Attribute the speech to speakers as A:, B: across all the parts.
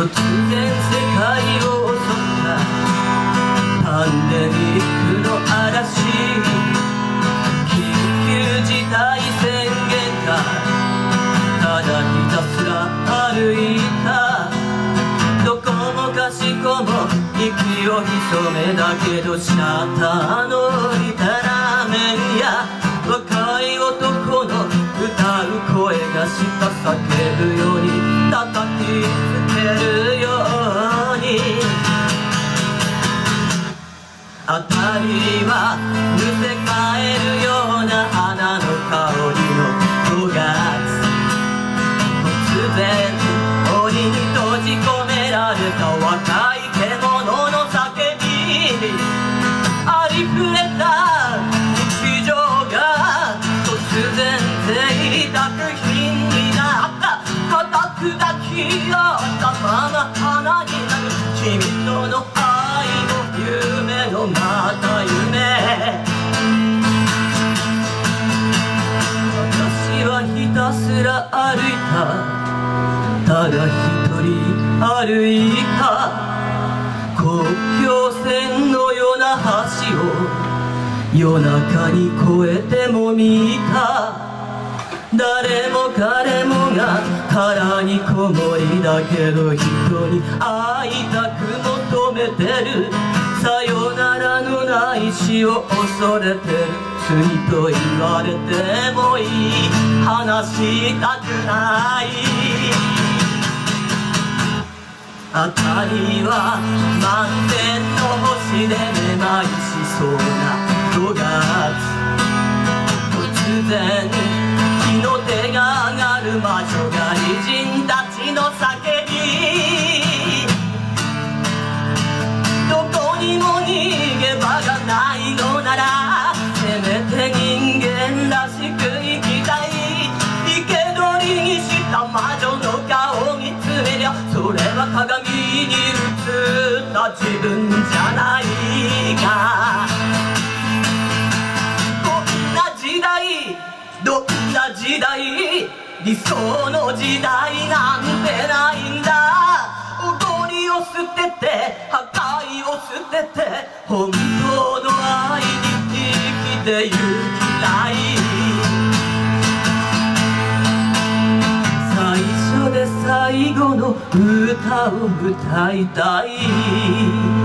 A: 突然世界を襲ったパンデミックの嵐緊急事態宣言がただひたすら歩いた。どこもかしこも息を潜めだけどシャッターのいたラーメンや若い男の歌う声がした叫ぶよ。たりはむせ返るような花の香りの5月突然檻に閉じ込められた。若い獣の叫びありふれた。日常が突然贅沢品になった。固く抱き合った。まま花になる君との愛の夢のまた夢。私はひたすら歩いた。ただ一人歩いた。国境線のような橋を夜中に越えても見た。誰も彼もが殻にこもりだけど人に会いたく求めてる。死を恐れてる罪と言われてもいい話したくない。あたりは満天の星でめまいしそうな5月突然日の手が上がる魔女が偉人たちの叫び。自分じゃないか。こんな時代どんな時代理想の時代なんてないんだ。怒りを捨てて破壊を捨てて本当最後の歌を歌いたい。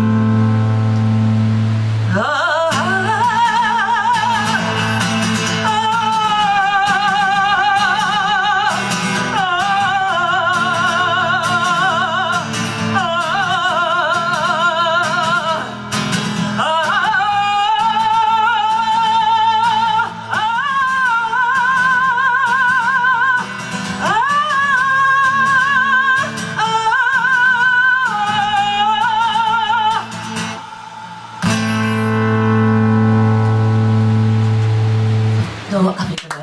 B: 東アフリカ